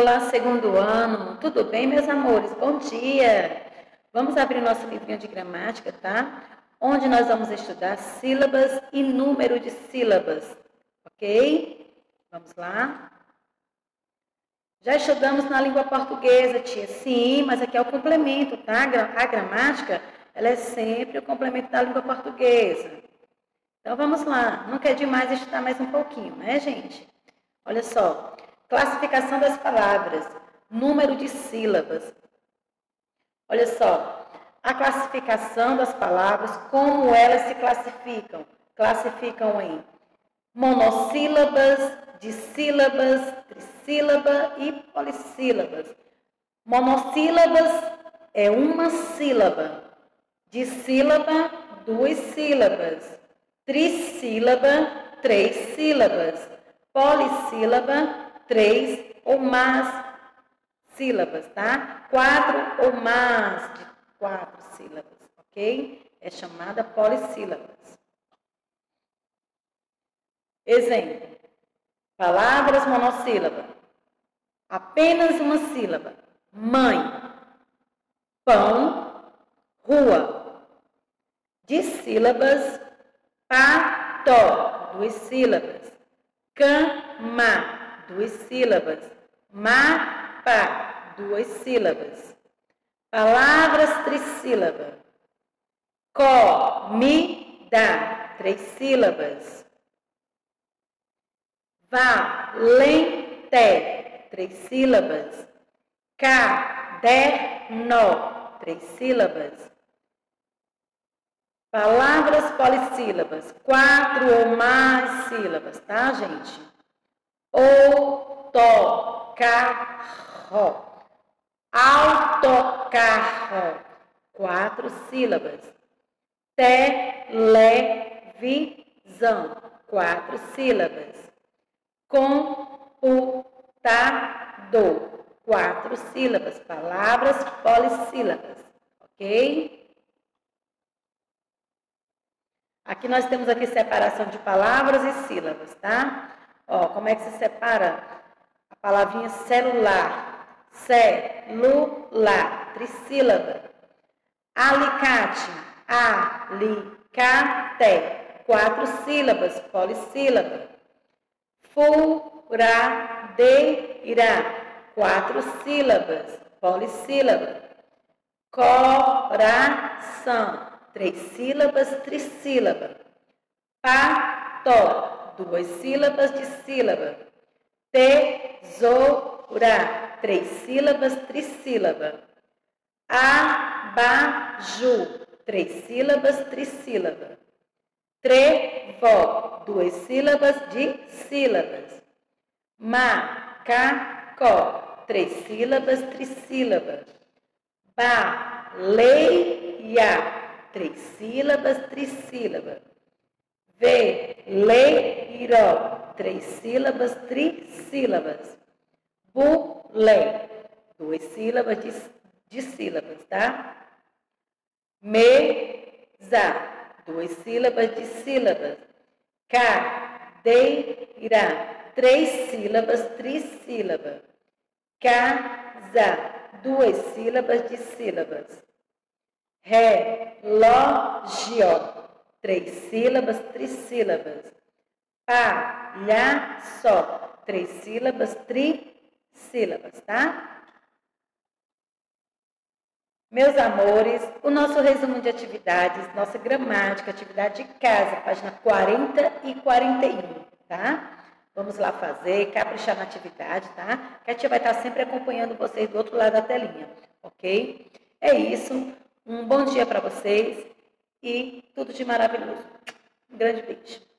Olá, segundo ano. Tudo bem, meus amores? Bom dia. Vamos abrir nosso livrinho de gramática, tá? Onde nós vamos estudar sílabas e número de sílabas, ok? Vamos lá. Já estudamos na língua portuguesa, tia. Sim, mas aqui é o complemento, tá? A gramática, ela é sempre o complemento da língua portuguesa. Então vamos lá. Nunca é demais estudar mais um pouquinho, né, gente? Olha só. Classificação das palavras, número de sílabas. Olha só, a classificação das palavras, como elas se classificam? Classificam em monossílabas, dissílabas, trissílaba e polissílabas. Monossílabas é uma sílaba, dissílaba, duas sílabas, trissílaba, três sílabas, polissílaba, três ou mais sílabas, tá? Quatro ou mais de quatro sílabas, ok? É chamada polissílabas. Exemplo: palavras monossílaba. Apenas uma sílaba. Mãe, pão, rua. De sílabas, pato, duas sílabas. Cama, duas sílabas. Mapa, duas sílabas. Palavras trissílaba. Comida, três sílabas. Valente, três sílabas. Caderno, três sílabas. Palavras polissílabas, quatro ou mais sílabas, tá, gente? Autocarro, autocarro, quatro sílabas. Televisão, quatro sílabas. Computador, quatro sílabas, palavras polissílabas, ok? Aqui nós temos aqui separação de palavras e sílabas, tá? Ó, como é que se separa a palavrinha celular? Celular, trissílaba. Alicate, alicate, quatro sílabas, polissílaba. Furadeira, quatro sílabas, polissílaba. Coração, três sílabas, trissílaba. Pato, duas sílabas de sílaba. Tesoura, três sílabas, trissílaba. Abaju, três sílabas, trissílaba. Trevó, duas sílabas de sílabas. Macacó, três sílabas, trissílaba. Baleia, três sílabas, trissílaba. Veleiro, três sílabas, trissílabas. Bulé, duas sílabas de, de sílabas, tá? Mesa, duas sílabas de sílabas. Cadeira, três sílabas, trissílaba. Casa, duas sílabas de sílabas. Relógio, três sílabas, trissílabas. Palhaço, três sílabas, trissílabas, tá? Meus amores, o nosso resumo de atividades, nossa gramática, atividade de casa, página 40 e 41, tá? Vamos lá fazer, caprichar na atividade, tá? Que a tia vai estar sempre acompanhando vocês do outro lado da telinha, ok? É isso. Um bom dia para vocês e tudo de maravilhoso. Um grande beijo.